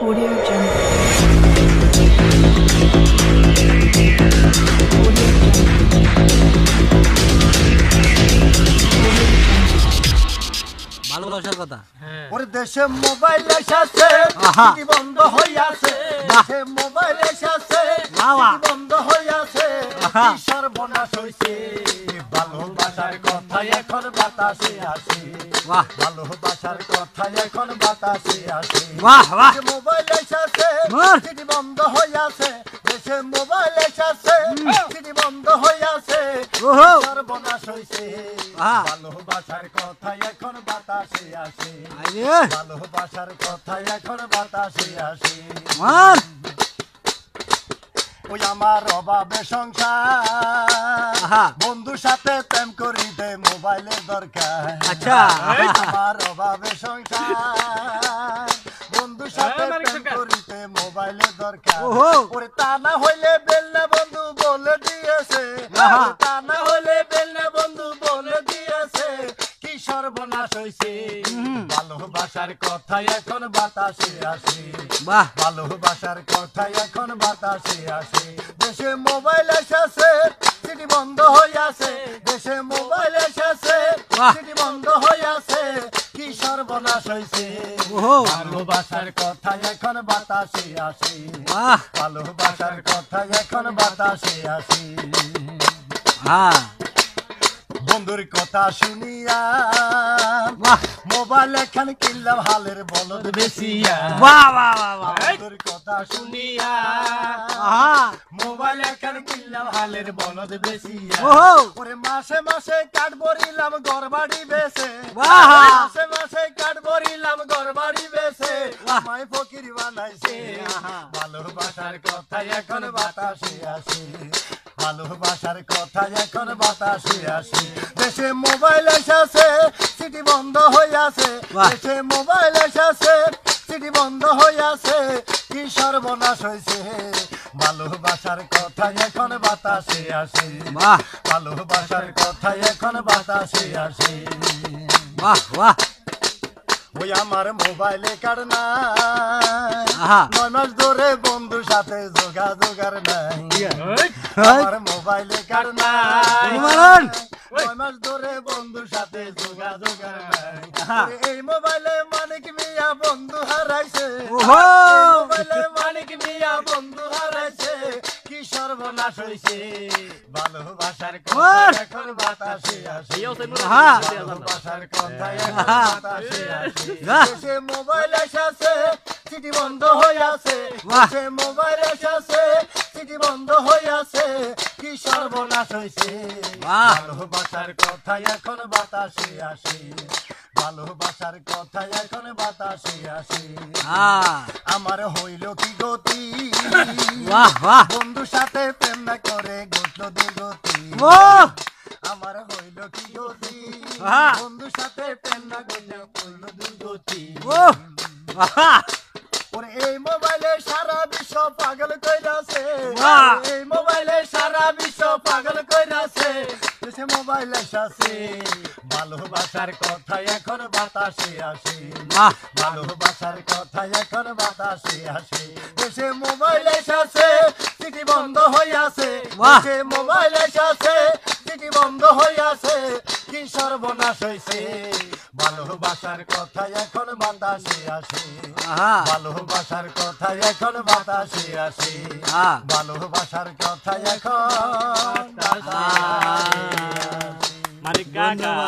Audio Jungle. ভালোবাসার কথা ওর দেশে মোবাইল এসেছে আহা। টিভি বন্ধ হইয়াছে। দেশে মোবাইল এসেছে। টিভি বন্ধ হইয়াছে সর্বনাশ হইছে ভালোবাসার কথা এখন বাতাসে আসে। ভালোবাসার কথা এখন বাতাসে আসে। মোবাইল এসেছে। টিভি বন্ধ হইয়াছে দেশে মোবাইল এসেছে টিভি বন্ধ হইয়াছে ওহো। সর্বনাশ আহা। ভালোবাসার কথা এখন বাতাসে আসে। ভালোবাসার কথা এখন বাতাসে আসে। ওই আমার অভাবে সংসার। বন্ধুর সাথে প্রেম করিতে মোবাইলের দরকার। আচ্ছা। আমার অভাবে সংসার। বন্ধুর সাথে প্রেম। করিতে মোবাইলের দরকার। ওরে তা না হইলে বেলনা বন্ধু বলে দিয়েছে। তা না হইলে বেলনা বন্ধু বলে দিয়েছে। কি সর্বনাশ হইছে। ভালোবাসার কথা এখন বাতাসে আসে। বাহ। ভালোবাসার কথা এখন বাতাসে আসে। দেশে মোবাইল এসেছে সিটি বন্ধ হইয়াছে দেশে মোবাইল এসেছে। সিটি বন্ধ হইয়াছে কি সর্বনাশ হইছে ওহো। ভালোবাসার কথা এখন বাতাসে আসে। বাহ। ভালোবাসার কথা এখন বাতাসে আসে। হ্যাঁ। বন্ধুর কথা শুনিয়া বাহ। মোবাইল এখন কিনলাম হালের বলদ বেশিয়া বাহ বাহ বাহ বাহ। বন্ধুর কথা শুনিয়া মোবাইল এখন কিনলাম হালের বলদ বেশি ওহো। ওরে মাসে মাসে কাঠ ভরিলাম ঘর বাড়ি বেছে। বাহ! মাসে মাসে কাঠ ভরিলাম ঘর বাড়ি বেছে। বাহ! মাই ফকির বানাইছে। ভালোবাসার কথা এখন বাতাসে আসে। ভালোবাসার কথা এখন বাতাসে আসে। দেশে মোবাইল এসেছে সিটি বন্ধ হইয়াছে! দেশে মোবাইল এসেছে সিটি বন্ধ হইয়াছে কি সর্বনাশ হয়েছে? ভালোবাসার কথা এখন বাতাসে আসে। বাহ। ভালোবাসার কথা এখন বাতাসে আসে। বাহ বাহ। ওই আমার মোবাইলে কার আহা। নয় মাস ধরে বন্ধুর সাথে যোগাযোগার নাই। আমার মোবাইলে কার অনুমানন। নয় মাস ধরে বন্ধুর সাথে যোগাযোগার নাই। আহা। ওরে এই মোবাইলে মানিক মিয়া বন্ধু হারাইছে। মোবাইলে মানিক মিয়া বন্ধু হারাইছে। কি সর্বনাশ হইছে। ভালোবাসার কথা এখন বাতাসে আসে। আহা। ভালোবাসার কথা এখন বাতাসে আসে। মোবাইল এসেছে সিটি বন্ধ বাহ। দেশে মোবাইল এসেছে সিটি বন্ধ হইয়াছে কি সর্বনাশ হইছে। ভালোবাসার কথা এখন বাতাসে আসে। ভালোবাসার কথা এখন বাতাসে আসে। হ্যাঁ আমার হইল কি গতি? বন্ধুর সাথে প্রেম না করে দুর্গতি। আমার হইল কি গতি? আহা। বন্ধুর সাথে প্রেম না করলে হইল দুর্গতি ওরে এই মোবাইলে সারা বিশ্ব পাগল। এই মোবাইলে সারা বিশ্ব পাগল কইরাছে। দেশে মোবাইল এসেছে। ভালোবাসার কথা এখন বাতাসে আসে। ভালোবাসার কথা এখন বাতাসে আসে। দেশে মোবাইল এসেছে সিটি বন্ধ হইয়াছে। দেশে মোবাইল এসেছে সিটি বন্ধ হইয়াছে। কি সর্বনাশ হইছে। ভালোবাসার কথা এখন বাতাসে আসে। ভালোবাসার কথা এখন বাতাসে আসে। ভালোবাসার কথা এখন মানে কাকা।